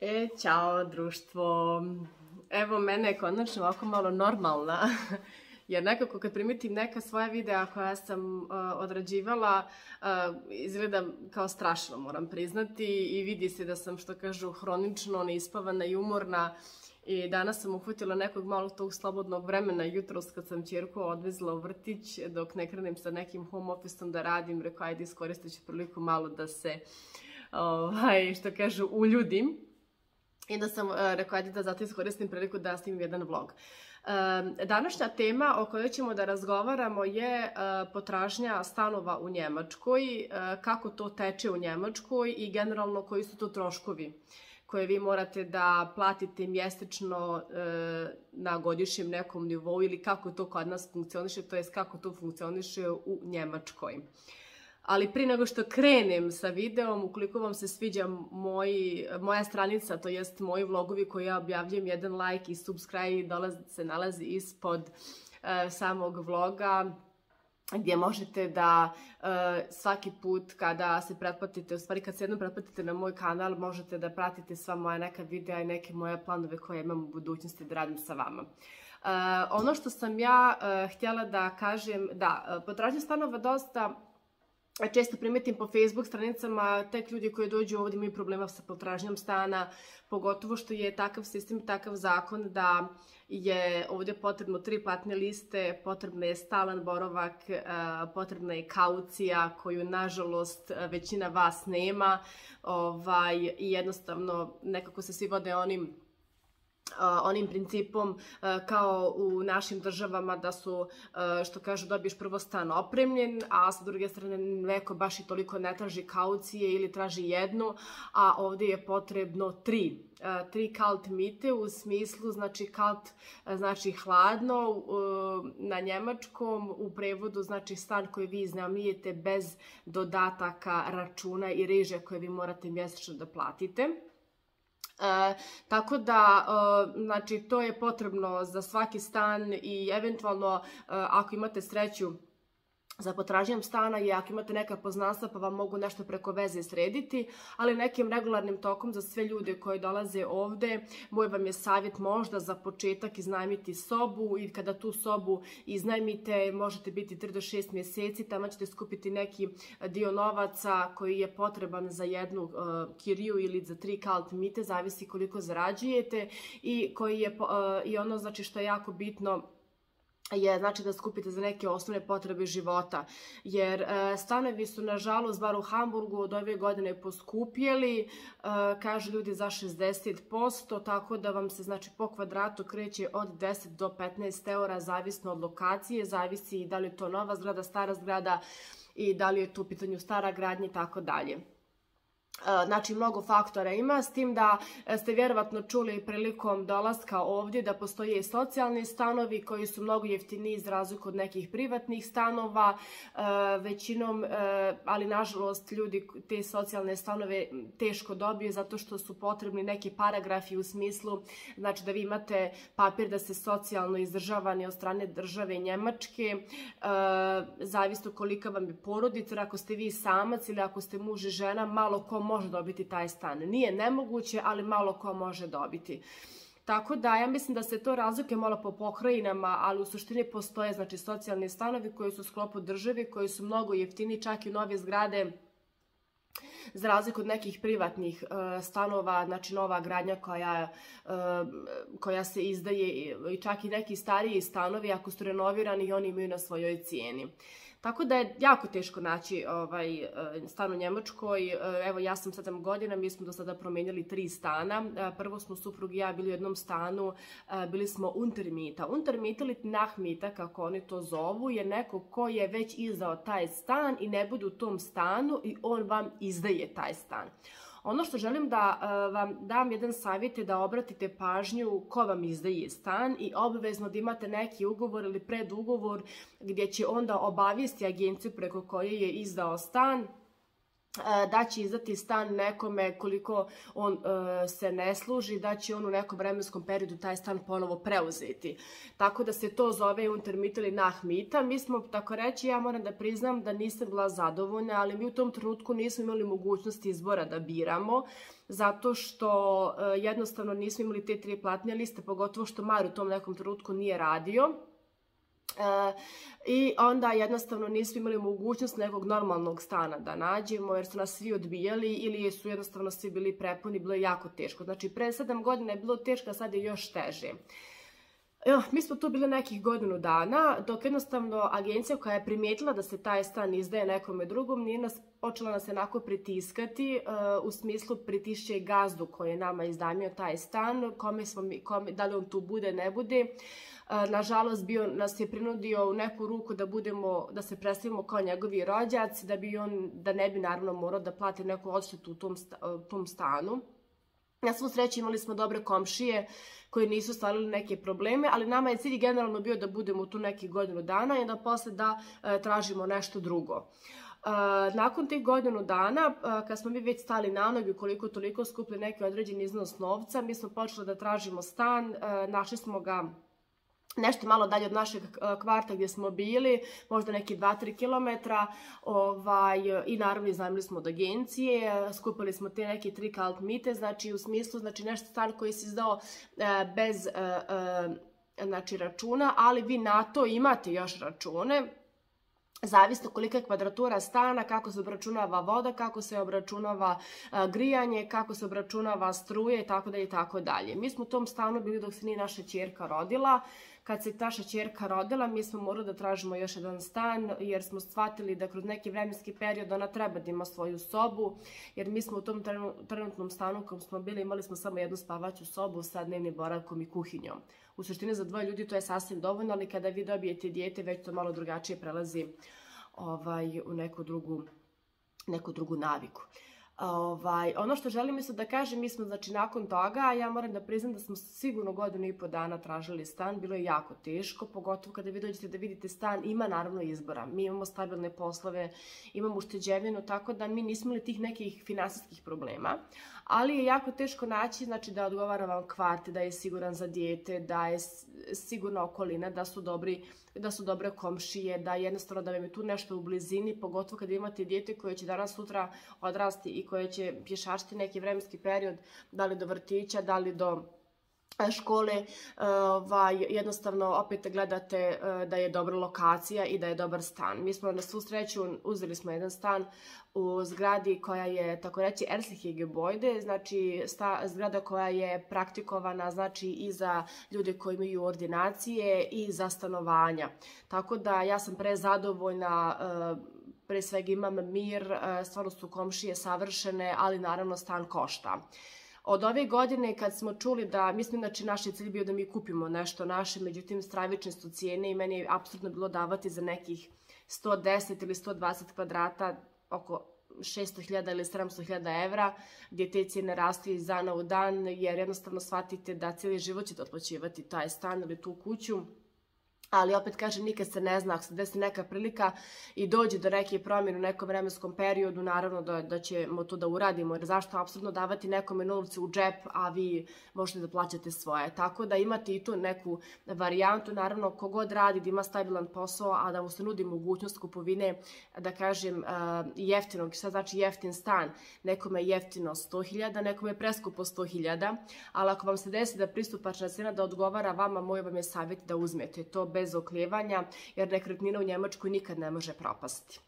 E, čao društvo. Evo mene je konačno ovako malo normalna. Jer nekako kad primitim neka svoja videa koja sam uh, odrađivala, uh, izgledam kao strašno, moram priznati. I vidi se da sam, što kažu, hronično neispavana i umorna. I danas sam uhvatila nekog malo tog slobodnog vremena jutros kad sam čerku odvezla u vrtić dok ne krenem sa nekim home office da radim. Rekao, ajde iskoristit ću priliku malo da se, ovaj, što kažu, uljudim. I da sam uh, rekao, ajde da zato iskoristim priliku da snimim jedan vlog. Uh, današnja tema o kojoj ćemo da razgovaramo je uh, potražnja stanova u Njemačkoj, kako to teče u Njemačkoj i generalno koji su to troškovi koje vi morate da platite mjesečno na godišnjem nekom nivou ili kako to kod nas funkcioniše, to jest kako to funkcioniše u Njemačkoj. Ali prije nego što krenem sa videom, ukoliko vam se sviđa moj, moja stranica, to jest moji vlogovi koji ja objavljujem, jedan like i subscribe dolazi, se nalazi ispod uh, samog vloga gdje možete da uh, svaki put kada se pretplatite, u stvari kad se jednom pretplatite na moj kanal, možete da pratite sva moja neka videa i neke moje planove koje imam u budućnosti da radim sa vama. Uh, ono što sam ja htjela da kažem, da, potražnja stanova dosta često primetim po Facebook stranicama tek ljudi koji dođu ovdje imaju problema sa potražnjom stana, pogotovo što je takav sistem takav zakon da je ovdje potrebno tri platne liste, potrebna je stalan borovak, potrebna je kaucija koju nažalost većina vas nema ovaj, i jednostavno nekako se svi vode onim onim principom kao u našim državama da su, što kažu, dobiješ prvo stan opremljen, a sa druge strane neko baš i toliko ne traži kaucije ili traži jednu, a ovdje je potrebno tri tri kalt mite u smislu, znači kalt znači hladno na njemačkom, u prevodu znači stan koji vi iznajmljujete bez dodataka računa i reže koje vi morate mjesečno da platite. E, tako da, e, znači, to je potrebno za svaki stan i eventualno e, ako imate sreću za potražnjom stana je ako imate neka poznanstva pa vam mogu nešto preko veze srediti, ali nekim regularnim tokom za sve ljude koji dolaze ovde, moj vam je savjet možda za početak iznajmiti sobu i kada tu sobu iznajmite možete biti 3 do 6 mjeseci, tamo ćete skupiti neki dio novaca koji je potreban za jednu uh, kiriju ili za tri kalt mite, zavisi koliko zarađujete i koji je uh, i ono znači što je jako bitno je znači da skupite za neke osnovne potrebe života. Jer e, stanovi su nažalost bar u Hamburgu od ove godine poskupjeli, e, kažu ljudi za 60%, tako da vam se znači po kvadratu kreće od 10 do 15 eura zavisno od lokacije, zavisi da li je to nova zgrada, stara zgrada i da li je tu u pitanju stara gradnja i tako dalje. E, znači mnogo faktora ima, s tim da e, ste vjerovatno čuli prilikom dolaska ovdje da postoje socijalni stanovi koji su mnogo jeftiniji iz razliku od nekih privatnih stanova, e, većinom, ali nažalost ljudi te socijalne stanove teško dobiju zato što su potrebni neki paragrafi u smislu, znači da vi imate papir da se socijalno izdržavani od strane države Njemačke, zavisno kolika vam je porodica, ako ste vi samac ili ako ste muž i žena, malo ko može dobiti taj stan. Nije nemoguće, ali malo ko može dobiti. Tako da ja mislim da se to razlike malo po pokrajinama, ali u suštini postoje znači socijalni stanovi koji su sklopu državi, koji su mnogo jeftini, čak i nove zgrade za razliku od nekih privatnih uh, stanova, znači nova gradnja koja, uh, koja se izdaje i čak i neki stariji stanovi ako su renovirani oni imaju na svojoj cijeni. Tako da je jako teško naći ovaj, e, stan u Njemačkoj. E, evo, ja sam 7 godina, mi smo do sada promenjali tri stana. E, prvo smo suprug i ja bili u jednom stanu, bili smo untermita. Untermita ili nahmita, kako oni to zovu, je neko ko je već izdao taj stan i ne bude u tom stanu i on vam izdaje taj stan. Ono što želim da uh, vam dam jedan savjet je da obratite pažnju ko vam izdaje stan i obvezno da imate neki ugovor ili predugovor gdje će onda obavijesti agenciju preko koje je izdao stan da će izdati stan nekome koliko on e, se ne služi, da će on u nekom vremenskom periodu taj stan ponovo preuzeti. Tako da se to zove untermit ili nahmita. Mi smo, tako reći, ja moram da priznam da nisam bila zadovoljna, ali mi u tom trenutku nismo imali mogućnost izbora da biramo, zato što e, jednostavno nismo imali te tri platne liste, pogotovo što Mar u tom nekom trenutku nije radio. E, I onda jednostavno nismo imali mogućnost nekog normalnog stana da nađemo jer su nas svi odbijali ili su jednostavno svi bili prepuni, bilo je jako teško. Znači pre sedam godina je bilo teško, a sad je još teže. Evo, mi smo tu bili nekih godinu dana, dok jednostavno agencija koja je primijetila da se taj stan izdaje nekome drugom, nije nas, počela nas onako pritiskati, e, u smislu pritišće gazdu koji je nama izdamio taj stan, kome smo kome, da li on tu bude, ne bude nažalost bio, nas je prinudio u neku ruku da budemo, da se predstavimo kao njegovi rođaci, da bi on, da ne bi naravno morao da plati neku odštetu u tom, tom stanu. Na svu sreću imali smo dobre komšije koji nisu stvarili neke probleme, ali nama je cilj generalno bio da budemo tu neki godinu dana i da posle da e, tražimo nešto drugo. Nakon tih godinu dana, kad smo mi već stali na nogi, koliko toliko skupili neki određeni iznos novca, mi smo počeli da tražimo stan, našli smo ga nešto malo dalje od našeg kvarta gdje smo bili, možda neki 2-3 km ovaj, i naravno iznajmili smo od agencije, skupili smo te neke tri kalt mite, znači u smislu znači nešto stan koji se izdao bez znači, računa, ali vi na to imate još račune, Zavisno kolika je kvadratura stana, kako se obračunava voda, kako se obračunava grijanje, kako se obračunava struje i tako dalje i tako dalje. Mi smo u tom stanu bili dok se nije naša čerka rodila. Kad se taša čerka rodila, mi smo morali da tražimo još jedan stan, jer smo shvatili da kroz neki vremenski period ona treba da ima svoju sobu, jer mi smo u tom trenutnom stanu kom smo bili imali smo samo jednu spavaću sobu sa dnevnim boravkom i kuhinjom. U suštini za dvoje ljudi to je sasvim dovoljno, ali kada vi dobijete dijete, već to malo drugačije prelazi ovaj, u neku drugu, neku drugu naviku. Ovaj, ono što želim isto da kažem, mi smo znači nakon toga, ja moram da priznam da smo sigurno godinu i po dana tražili stan, bilo je jako teško, pogotovo kada vi dođete da vidite stan, ima naravno izbora. Mi imamo stabilne poslove, imamo ušteđevinu, tako da mi nismo imali tih nekih finansijskih problema, ali je jako teško naći znači da odgovara vam kvart, da je siguran za dijete, da je sigurna okolina, da su dobri da su dobre komšije, da jednostavno da vam je tu nešto u blizini, pogotovo kad imate dijete koje će danas sutra odrasti i koje će pješačiti neki vremenski period, da li do vrtića, da li do škole, e, ovaj, jednostavno opet gledate e, da je dobra lokacija i da je dobar stan. Mi smo na svu sreću uzeli smo jedan stan u zgradi koja je, tako reći, Erslihige Bojde, znači zgrada koja je praktikovana znači i za ljude koji imaju ordinacije i za stanovanja. Tako da ja sam prezadovoljna, e, pre svega imam mir, stvarno su komšije savršene, ali naravno stan košta. Od ove godine kad smo čuli da, mislim znači naš cilj bio da mi kupimo nešto naše, međutim stravične su cijene i meni je apsolutno bilo davati za nekih 110 ili 120 kvadrata oko 600.000 ili 700.000 evra, gdje te cijene rastu iz dana u dan, jer jednostavno shvatite da cijeli život ćete otplaćivati taj stan ili tu kuću ali opet kažem, nikad se ne zna, ako se desi neka prilika i dođe do neke promjene u nekom vremenskom periodu, naravno da, da ćemo to da uradimo, jer zašto apsolutno davati nekome novce u džep, a vi možete da plaćate svoje. Tako da imate i tu neku varijantu, naravno kogod radi da ima stabilan posao, a da mu se nudi mogućnost kupovine, da kažem, jeftinog, šta znači jeftin stan, nekome je jeftino 100.000, nekome je preskupo 100.000, ali ako vam se desi da pristupačna cena da odgovara vama, moj vam je savjet da uzmete to bez okljevanja, jer nekretnina u Njemačkoj nikad ne može propasti.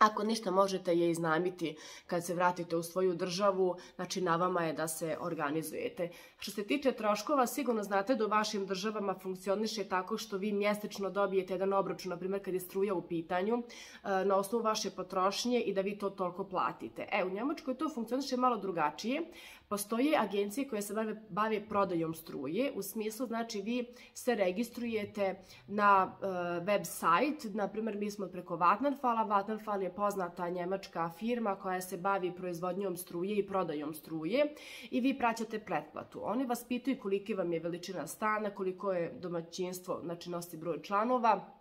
Ako ništa možete je iznajmiti kad se vratite u svoju državu, znači na vama je da se organizujete. Što se tiče troškova, sigurno znate da u vašim državama funkcioniše tako što vi mjesečno dobijete jedan obračun, na primjer kad je struja u pitanju, e, na osnovu vaše potrošnje i da vi to toliko platite. E, u Njemačkoj to funkcioniše malo drugačije. Postoje agencije koje se bave, prodajom struje, u smislu znači vi se registrujete na uh, web sajt, na primjer mi smo preko Vattenfalla, Vattenfall je poznata njemačka firma koja se bavi proizvodnjom struje i prodajom struje i vi praćate pretplatu. Oni vas pitaju koliki vam je veličina stana, koliko je domaćinstvo, znači nosi broj članova,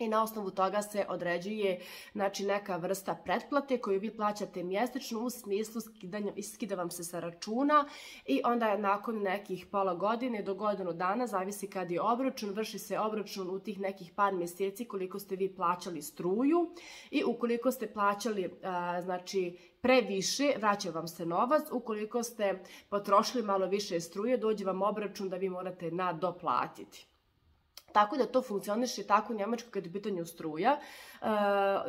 i na osnovu toga se određuje znači, neka vrsta pretplate koju vi plaćate mjesečno u smislu skidanja, skida vam se sa računa i onda nakon nekih pola godine do godinu dana, zavisi kad je obračun, vrši se obračun u tih nekih par mjeseci koliko ste vi plaćali struju i ukoliko ste plaćali znači previše, vraća vam se novac. Ukoliko ste potrošili malo više struje, dođe vam obračun da vi morate nadoplatiti. Tako da to funkcioniše tako u Njemačkoj kad je u pitanju struja. E,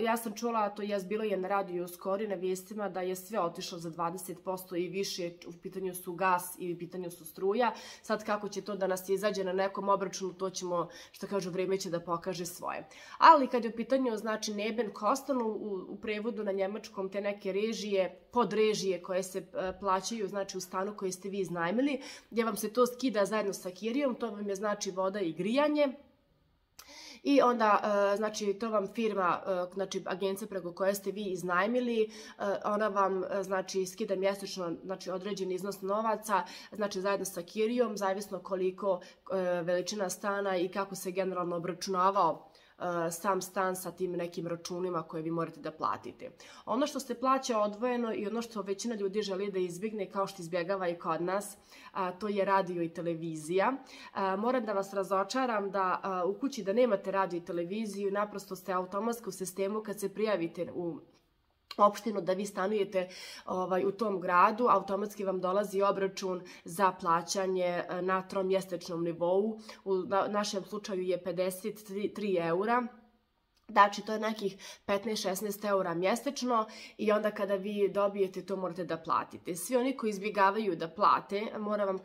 ja sam čula, to je bilo je na radiju skori na vijestima da je sve otišlo za 20% i više, u pitanju su gas i u pitanju su struja. Sad kako će to da nas izađe na nekom obračunu, to ćemo, što kažu, vrijeme će da pokaže svoje. Ali kad je u pitanju, znači, Neben Kostanu u, u prevodu na njemačkom, te neke režije, podrežije koje se e, plaćaju, znači u stanu koji ste vi iznajmili, gdje vam se to skida zajedno sa kirijom, to vam je znači voda i grijanje, i onda, e, znači, to vam firma, e, znači, agencija preko koje ste vi iznajmili, ona vam, znači, skida mjesečno, znači, određen iznos novaca, znači, zajedno sa kirijom, zavisno koliko veličina stana i kako se generalno obračunavao sam stan sa tim nekim računima koje vi morate da platite. Ono što se plaća odvojeno i ono što većina ljudi želi da izbjegne kao što izbjegava i kod nas, to je radio i televizija. Moram da vas razočaram da u kući da nemate radio i televiziju, naprosto ste automatski u sistemu kad se prijavite u opštinu da vi stanujete ovaj, u tom gradu, automatski vam dolazi obračun za plaćanje eh, na tromjesečnom nivou. U našem slučaju je 53 eura Znači, to je nekih 15-16 eura mjesečno i onda kada vi dobijete to morate da platite. Svi oni koji izbjegavaju da plate, moram vam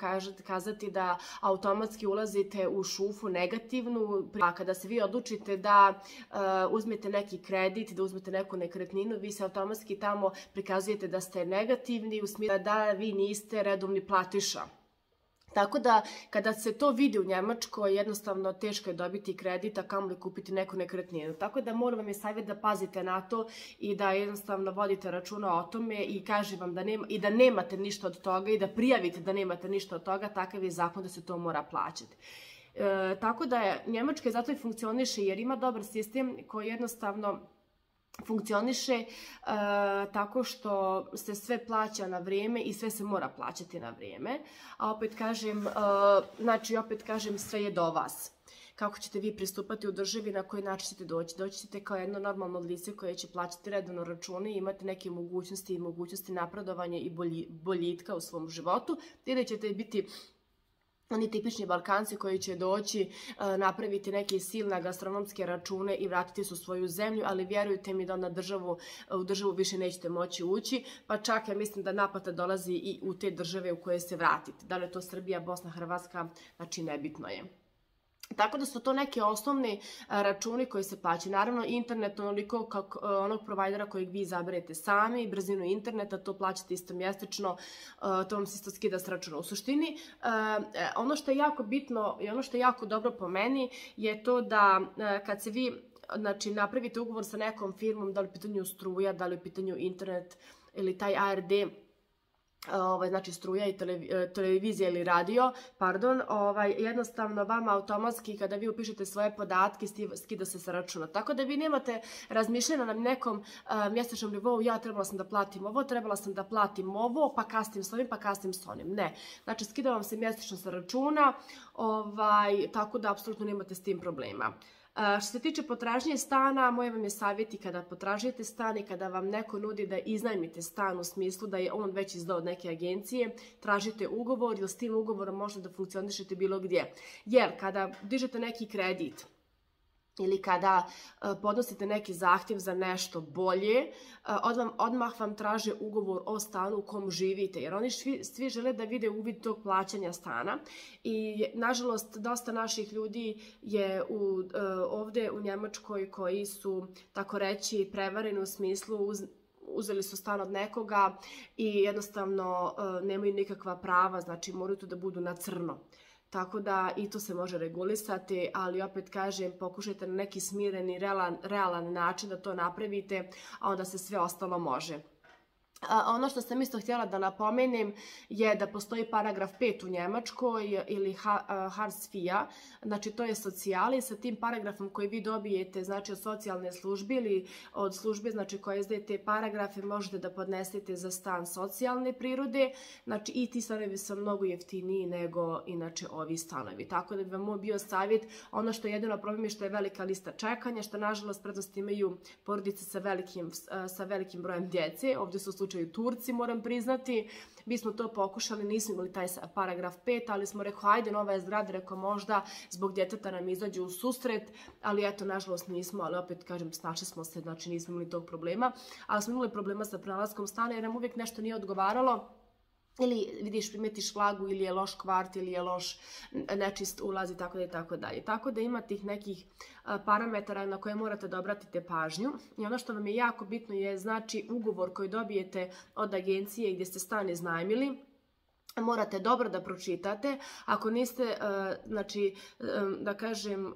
kazati da automatski ulazite u šufu negativnu. A kada se vi odlučite da uh, uzmete neki kredit, da uzmete neku nekretninu, vi se automatski tamo prikazujete da ste negativni u smislu da vi niste redovni platiša. Tako da, kada se to vidi u Njemačkoj, jednostavno teško je dobiti kredit, a li kupiti neku nekretninu. Tako da moram vam je savjet da pazite na to i da jednostavno vodite računa o tome i kažem vam da, nema, i da nemate ništa od toga i da prijavite da nemate ništa od toga, takav je zakon da se to mora plaćati. E, tako da je Njemačka zato i funkcioniše jer ima dobar sistem koji jednostavno funkcioniše e, tako što se sve plaća na vrijeme i sve se mora plaćati na vrijeme. A opet kažem, e, znači opet kažem sve je do vas. Kako ćete vi pristupati u državi, na koji način ćete doći. Doći ćete kao jedno normalno lice koje će plaćati redovno račune i imati neke mogućnosti i mogućnosti napredovanja i boljitka u svom životu. Ili ćete biti oni tipični Balkanci koji će doći e, napraviti neke silne gastronomske račune i vratiti su svoju zemlju, ali vjerujte mi da onda državu, u državu više nećete moći ući, pa čak ja mislim da naplata dolazi i u te države u koje se vratite. Da li je to Srbija, Bosna, Hrvatska, znači nebitno je. Tako da su to neke osnovni e, računi koji se plaćaju. Naravno, internet onoliko kako, e, onog provajdera kojeg vi izaberete sami, brzinu interneta, to plaćate isto mjesečno, e, to vam se isto skida s računa. U suštini, ono što je jako bitno i ono što je jako dobro po meni je to da kad se vi znači, napravite ugovor sa nekom firmom, da li u pitanju struja, da li u pitanju internet ili taj ARD, ovaj, znači struja i e, televizija ili radio, pardon, ovaj, jednostavno vama automatski kada vi upišete svoje podatke skida se sa računa. Tako da vi nemate razmišljena na nekom uh, mjesečnom nivou, ja trebala sam da platim ovo, trebala sam da platim ovo, pa kastim s ovim, pa kastim s onim. Ne. Znači skida vam se mjesečno sa računa, ovaj, tako da apsolutno nemate s tim problema. Što se tiče potražnje stana, moj vam je savjet i kada potražujete stan i kada vam neko nudi da iznajmite stan u smislu da je on već izdao od neke agencije, tražite ugovor jer s tim ugovorom možete da funkcionišete bilo gdje. Jer kada dižete neki kredit, ili kada e, podnosite neki zahtjev za nešto bolje, e, odmah, vam traže ugovor o stanu u kom živite, jer oni svi, žele da vide uvid tog plaćanja stana. I, nažalost, dosta naših ljudi je u, e, ovde u Njemačkoj koji su, tako reći, prevareni u smislu uz, uzeli su stan od nekoga i jednostavno nemaju nikakva prava, znači moraju to da budu na crno. Tako da i to se može regulisati, ali opet kažem, pokušajte na neki smireni, realan, realan način da to napravite, a onda se sve ostalo može. Ono što sam isto htjela da napomenem je da postoji paragraf 5 u Njemačkoj ili Hartz FIA, znači to je socijali, sa tim paragrafom koji vi dobijete znači od socijalne službe ili od službe znači koje izdajete paragrafe možete da podnesete za stan socijalne prirode, znači i ti stanovi su mnogo jeftiniji nego inače ovi stanovi. Tako da bi vam bio savjet, ono što je jedino problem je što je velika lista čekanja, što nažalost prednost imaju porodice sa velikim, sa velikim brojem djece, ovdje su slučaju Turci, moram priznati. Mi smo to pokušali, nismo imali taj paragraf 5, ali smo rekao, hajde, nova je zgrada, rekao možda zbog djeteta nam izađe u susret, ali eto, nažalost nismo, ali opet kažem, snašli smo se, znači nismo imali tog problema, ali smo imali problema sa prenalaskom stana jer nam uvijek nešto nije odgovaralo ili vidiš primetiš vlagu ili je loš kvart ili je loš nečist ulaz i tako da i tako dalje. Tako da ima tih nekih parametara na koje morate da obratite pažnju i ono što vam je jako bitno je znači ugovor koji dobijete od agencije gdje ste stan iznajmili morate dobro da pročitate. Ako niste, znači, da kažem,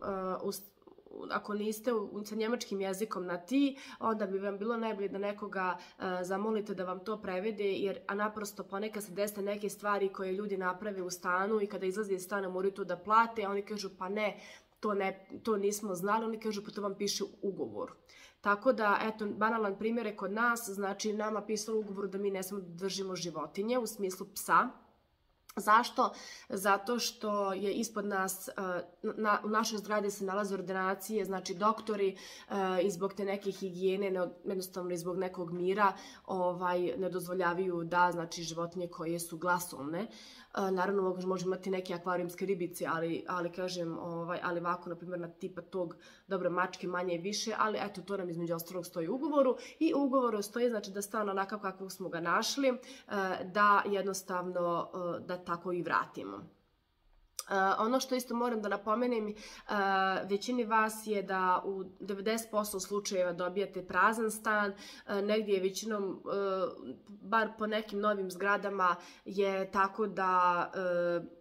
ako niste sa njemačkim jezikom na ti, onda bi vam bilo najbolje da nekoga e, zamolite da vam to prevede, jer a naprosto ponekad se desne neke stvari koje ljudi naprave u stanu i kada izlazi iz stana moraju to da plate, a oni kažu pa ne, to, ne, to nismo znali, oni kažu pa to vam piše ugovor. Tako da, eto, banalan primjer je kod nas, znači nama pisalo ugovor da mi ne smemo držimo životinje u smislu psa, Zašto? Zato što je ispod nas, e, na, u našoj zgradi se nalaze ordinacije, znači doktori e, i zbog te neke higijene, jednostavno i zbog nekog mira, ovaj, ne dozvoljavaju da znači životinje koje su glasovne Naravno, može imati neke akvarijumske ribice, ali, ali kažem, ovaj, ali ovako, na primjer, na tipa tog, dobro, mačke manje i više, ali eto, to nam između ostalog stoji u ugovoru. I u ugovoru stoji, znači, da stan onakav kakvog smo ga našli, da jednostavno, da tako i vratimo. Uh, ono što isto moram da napomenem, uh, većini vas je da u 90% slučajeva dobijate prazan stan, uh, negdje je većinom, bar po nekim novim zgradama, je tako da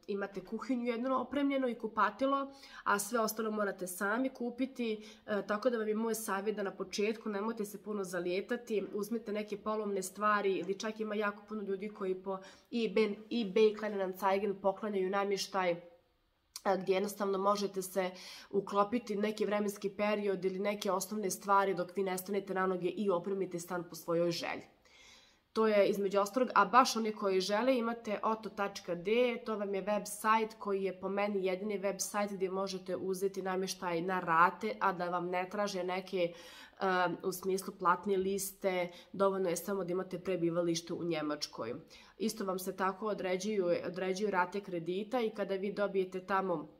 imate kuhinju jedno opremljeno i kupatilo, a sve ostalo morate sami kupiti, tako da vam je moj savjet da na početku nemojte se puno zalijetati, uzmite neke polovne stvari ili čak ima jako puno ljudi koji po eBay, eBay Kleinanzeigen poklanjaju namještaj gdje jednostavno možete se uklopiti neki vremenski period ili neke osnovne stvari dok vi nestanete na noge i opremite stan po svojoj želji. To je između ostalog, a baš oni koji žele imate oto.d, to vam je web sajt koji je po meni jedini web sajt gdje možete uzeti namještaj na rate, a da vam ne traže neke u smislu platne liste, dovoljno je samo da imate prebivalište u Njemačkoj. Isto vam se tako određuju, određuju rate kredita i kada vi dobijete tamo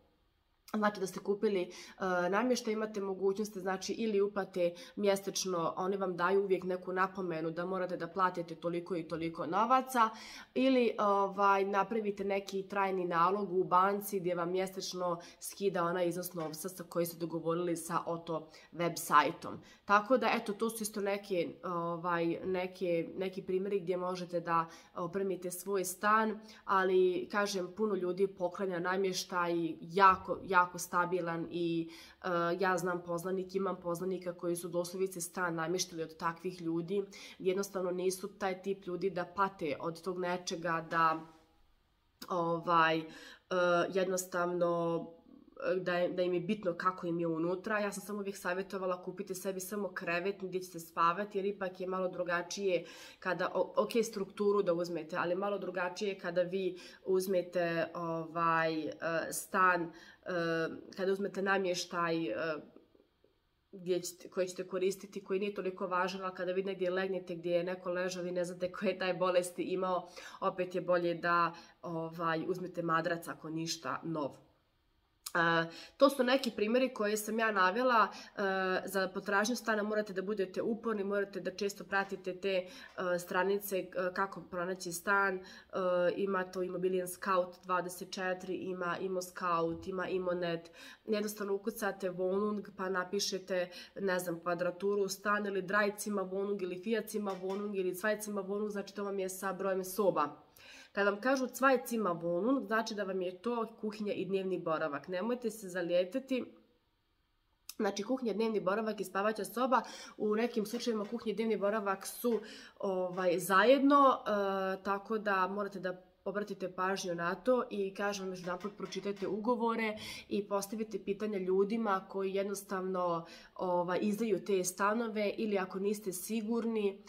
Znači da ste kupili uh, namještaj, imate mogućnosti znači ili uplate mjesečno, oni vam daju uvijek neku napomenu da morate da platite toliko i toliko novaca ili ovaj, napravite neki trajni nalog u banci gdje vam mjesečno skida ona iznos novca sa koji ste dogovorili sa oto web sajtom. Tako da eto to su isto ovaj, neki primjeri gdje možete da opremite svoj stan, ali kažem puno ljudi poklanja namještaj jako, jako jako stabilan i uh, ja znam poznanik, imam poznanika koji su doslovice stan namještili od takvih ljudi. Jednostavno nisu taj tip ljudi da pate od tog nečega, da ovaj, uh, jednostavno da, da im je bitno kako im je unutra. Ja sam samo uvijek savjetovala kupite sebi samo krevet gdje ćete spavati jer ipak je malo drugačije kada, ok, strukturu da uzmete, ali malo drugačije kada vi uzmete ovaj e, stan, e, kada uzmete namještaj e, gdje ćete, koji ćete koristiti, koji nije toliko važan, ali kada vi negdje legnete gdje je neko ležao, vi ne znate koje taj bolesti imao, opet je bolje da ovaj, uzmete madrac ako ništa novo. To su neki primjeri koje sam ja navela. Za potražnju stana morate da budete uporni, morate da često pratite te stranice kako pronaći stan. Ima to Immobilian Scout 24, ima Imo Scout, ima Imonet. Jednostavno ukucate Vonung pa napišete, ne znam, kvadraturu stan ili drajcima Vonung ili fijacima Vonung ili cvajcima Vonung, znači to vam je sa brojem soba. Kad vam kažu cvajcima vonun, znači da vam je to kuhinja i dnevni boravak. Nemojte se zalijetati Znači, kuhnja, dnevni boravak i spavaća soba. U nekim slučajevima kuhnja i dnevni boravak su ovaj, zajedno, e, tako da morate da obratite pažnju na to i kažem vam još jedan pročitajte ugovore i postavite pitanja ljudima koji jednostavno ovaj, izdaju te stanove ili ako niste sigurni,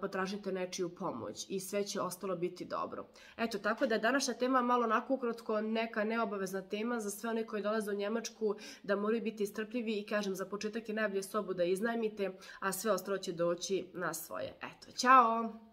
potražite nečiju pomoć i sve će ostalo biti dobro. Eto, tako da je današnja tema malo onako ukratko neka neobavezna tema za sve one koji dolaze u Njemačku da moraju biti strpljivi i kažem za početak je najbolje sobu da iznajmite, a sve ostalo će doći na svoje. Eto, čao!